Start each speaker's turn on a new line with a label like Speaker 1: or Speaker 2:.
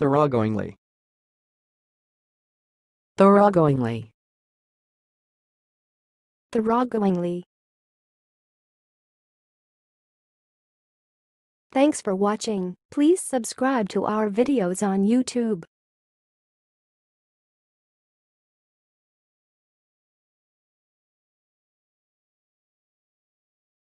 Speaker 1: thoroughgoingly
Speaker 2: thoroughgoingly,
Speaker 3: thoroughgoingly. Thanks for watching. Please subscribe to our videos on YouTube.